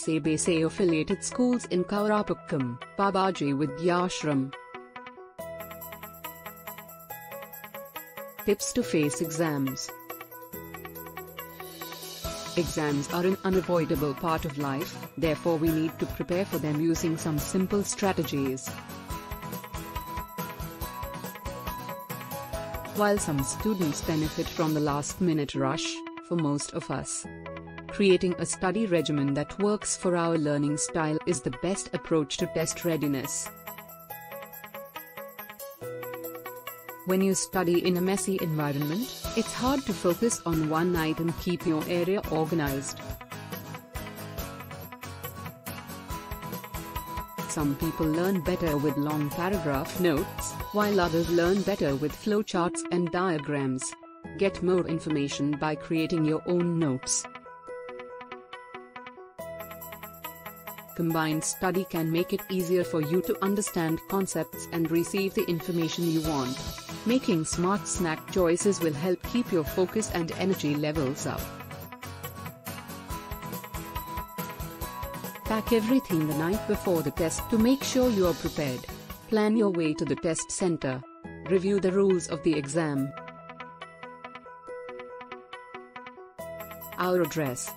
CBSE affiliated schools in Karapakkam, Babaji Vidyashram. Tips to face exams. Exams are an unavoidable part of life, therefore we need to prepare for them using some simple strategies. While some students benefit from the last minute rush, for most of us, creating a study regimen that works for our learning style is the best approach to test readiness. When you study in a messy environment, it's hard to focus on one item and keep your area organized. Some people learn better with long paragraph notes, while others learn better with flowcharts and diagrams. Get more information by creating your own notes. Combined study can make it easier for you to understand concepts and receive the information you want. Making smart snack choices will help keep your focus and energy levels up. Pack everything the night before the test to make sure you are prepared. Plan your way to the test center. Review the rules of the exam. Our address.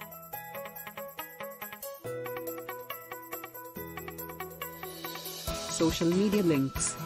Social media links.